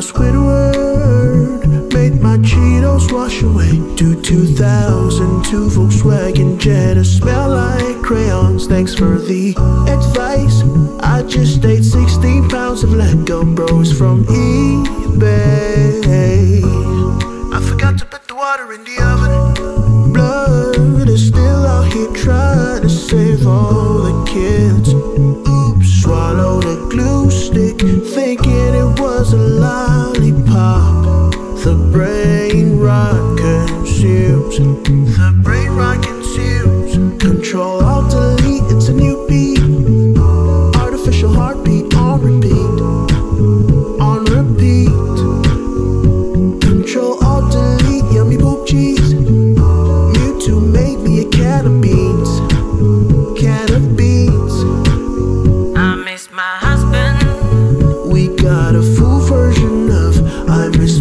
Squidward made my Cheetos wash away. To 2002 Volkswagen Jetta smell like crayons. Thanks for the advice. I just ate 16 pounds of Lego Bros from eBay. I forgot to put the water in the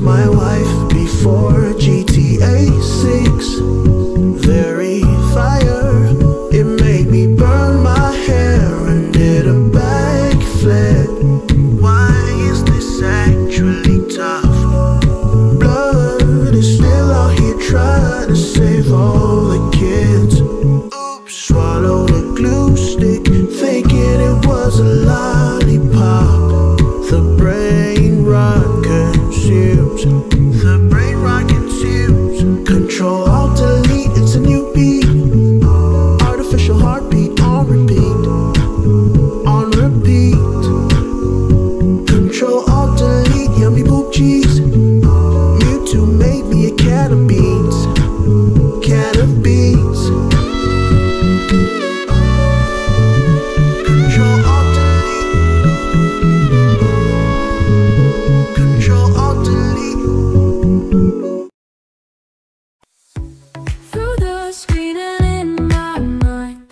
My Wife before GTA 6. Very fire. It made me burn my hair and did a backflip. Why is this actually tough? Blood is still out here trying to save all In my mind.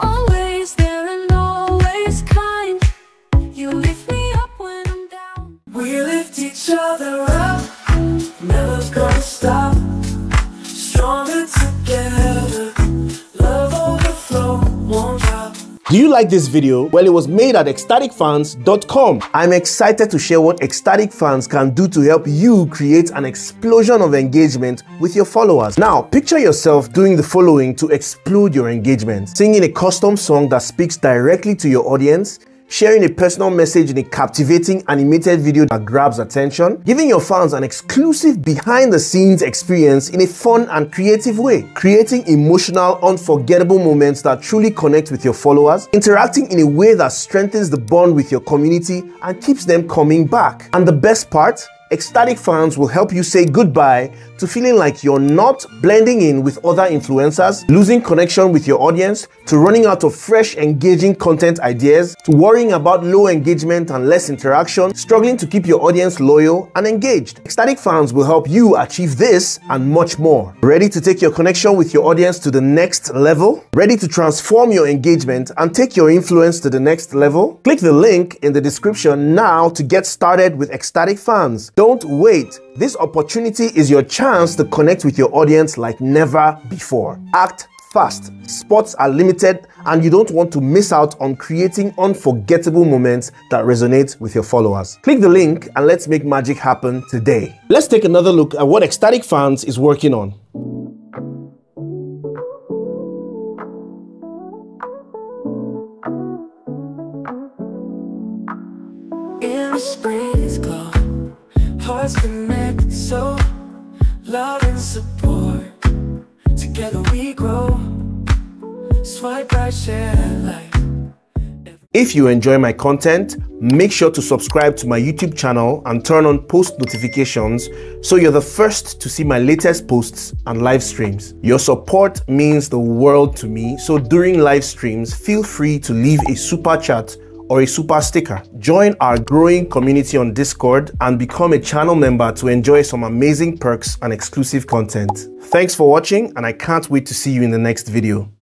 Always there and always kind. You lift me up when I'm down. We lift each other up, Do you like this video? Well, it was made at ecstaticfans.com. I'm excited to share what Ecstatic Fans can do to help you create an explosion of engagement with your followers. Now, picture yourself doing the following to explode your engagement. Singing a custom song that speaks directly to your audience, sharing a personal message in a captivating animated video that grabs attention, giving your fans an exclusive behind the scenes experience in a fun and creative way, creating emotional, unforgettable moments that truly connect with your followers, interacting in a way that strengthens the bond with your community and keeps them coming back. And the best part, Ecstatic Fans will help you say goodbye to feeling like you're not blending in with other influencers, losing connection with your audience, to running out of fresh, engaging content ideas, to worrying about low engagement and less interaction, struggling to keep your audience loyal and engaged. Ecstatic Fans will help you achieve this and much more. Ready to take your connection with your audience to the next level? Ready to transform your engagement and take your influence to the next level? Click the link in the description now to get started with Ecstatic Fans. Don't wait. This opportunity is your chance to connect with your audience like never before. Act fast. Spots are limited and you don't want to miss out on creating unforgettable moments that resonate with your followers. Click the link and let's make magic happen today. Let's take another look at what Ecstatic Fans is working on. In the spring's glow, hearts connect so love and support. Together we grow. Swipe right, share life. If you enjoy my content, make sure to subscribe to my YouTube channel and turn on post notifications so you're the first to see my latest posts and live streams. Your support means the world to me, so during live streams, feel free to leave a super chat or a super sticker. Join our growing community on Discord and become a channel member to enjoy some amazing perks and exclusive content. Thanks for watching and I can't wait to see you in the next video.